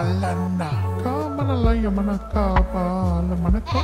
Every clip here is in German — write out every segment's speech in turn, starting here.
காலன்னா காமனலாம் எமனக்கா மனக்கா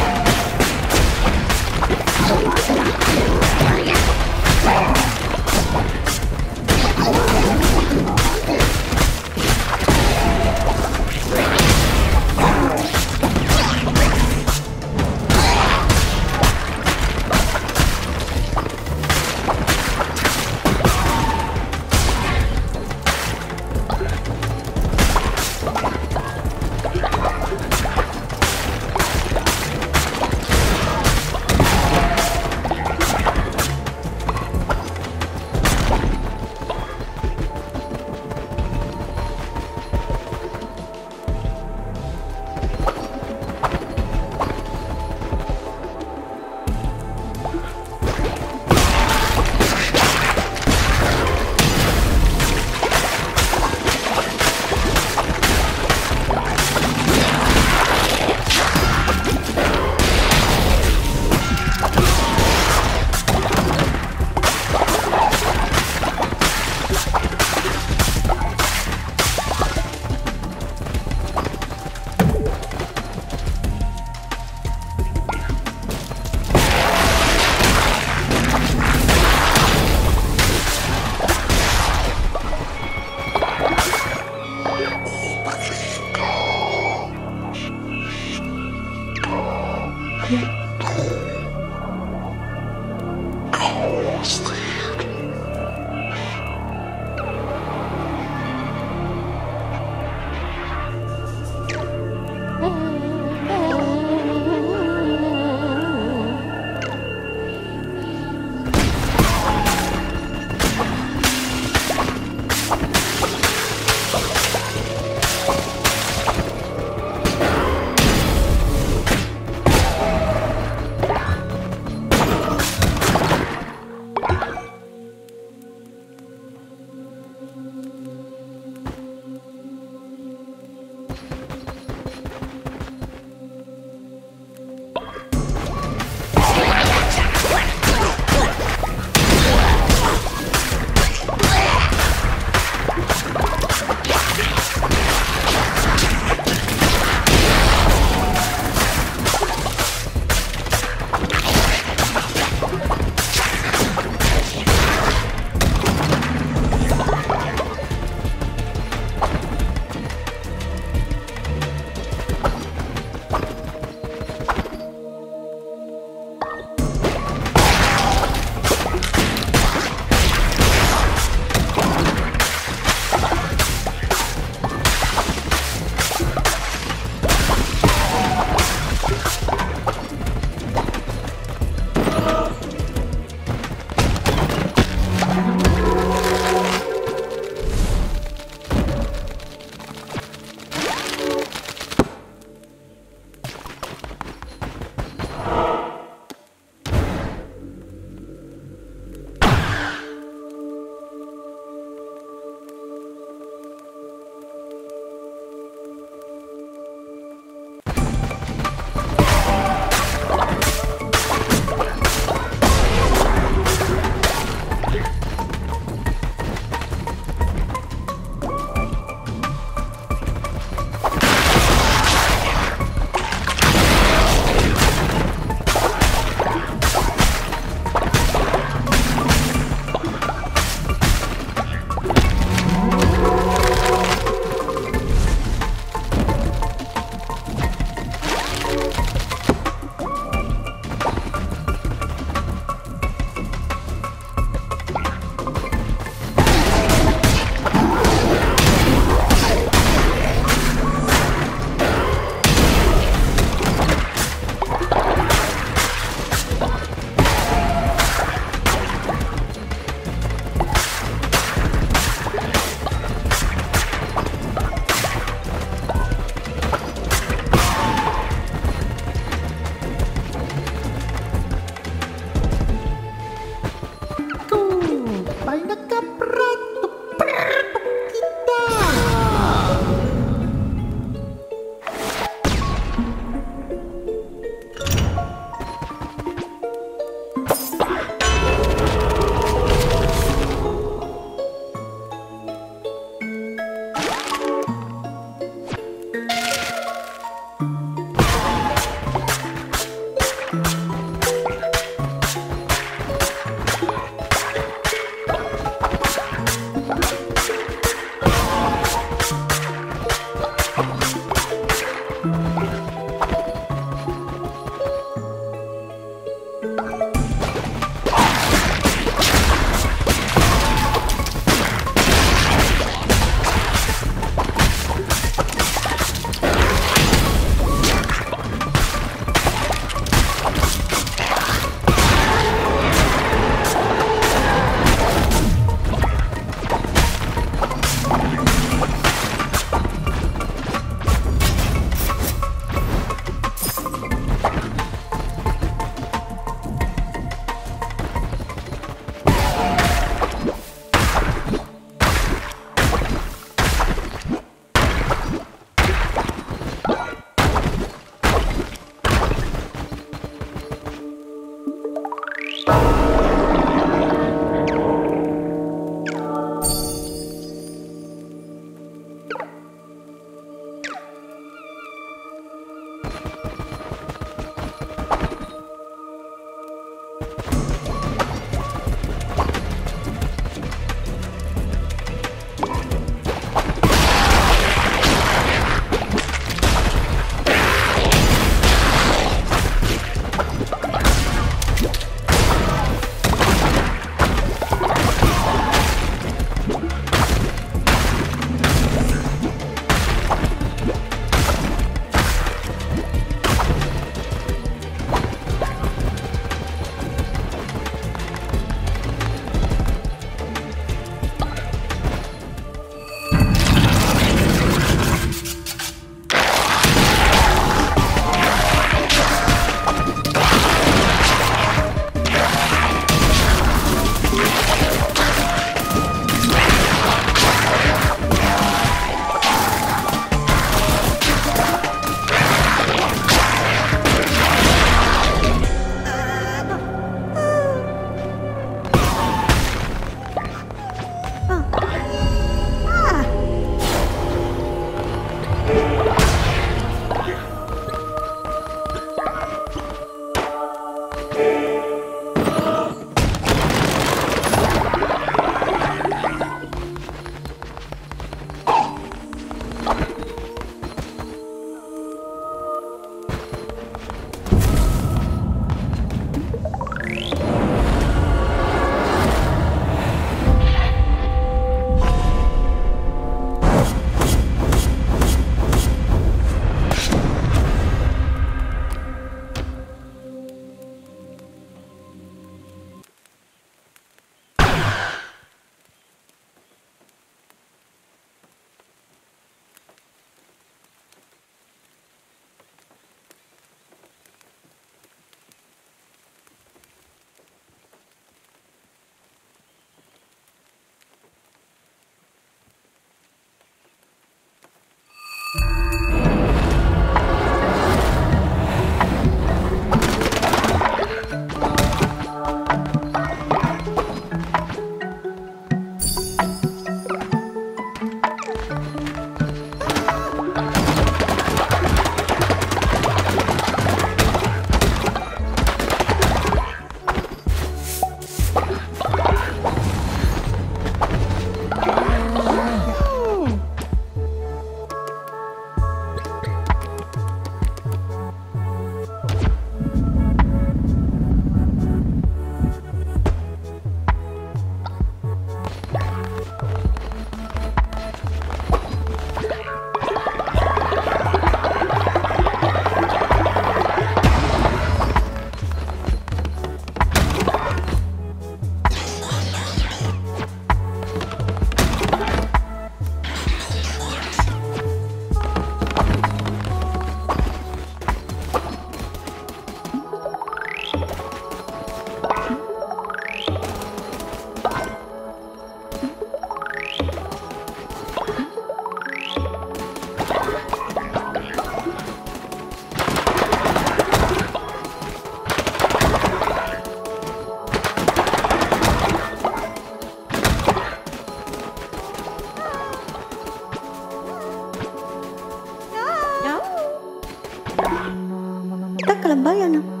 Так, Лабаяна.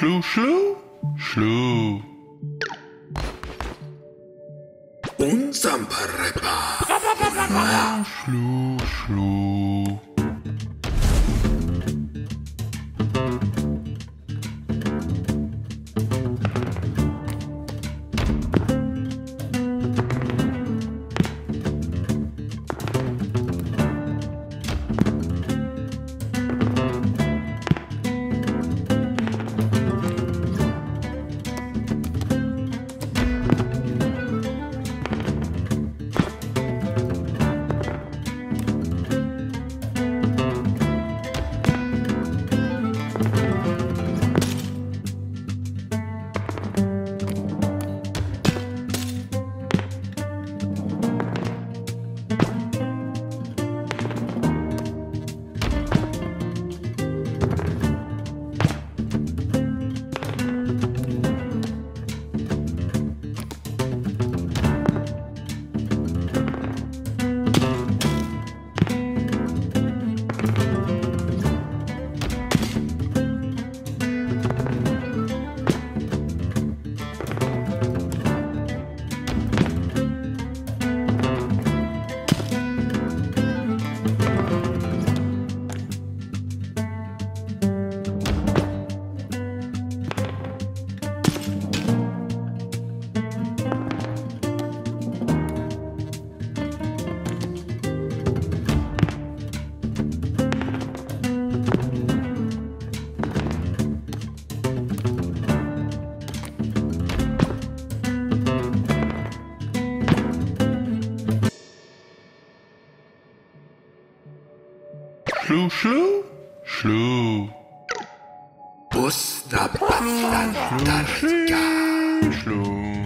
Schlu, schlu, schlu. Unsamperepa. Schlu, schlu. Schlu, schlu, schlu. Buster Bastard. Schlu. Schlu,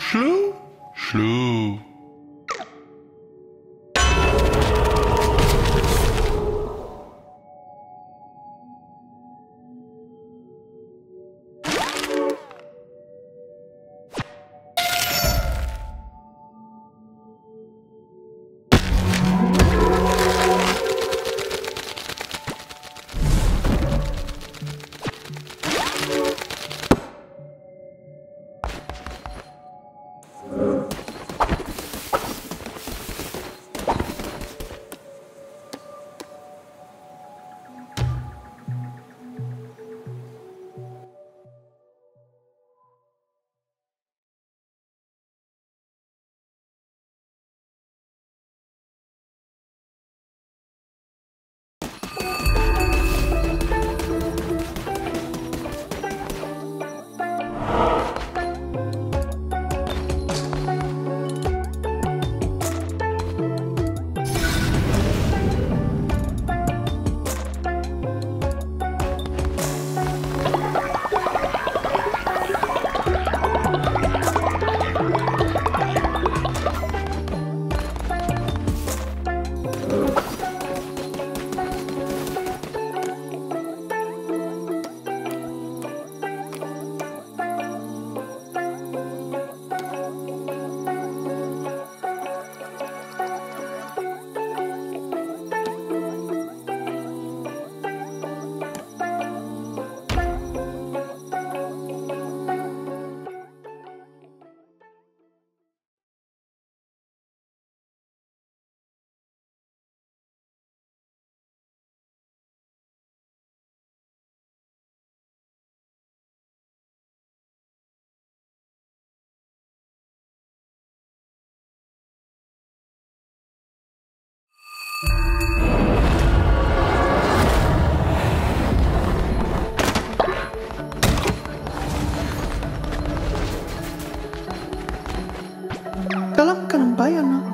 Schlu, Kalam Kalumbayan, no?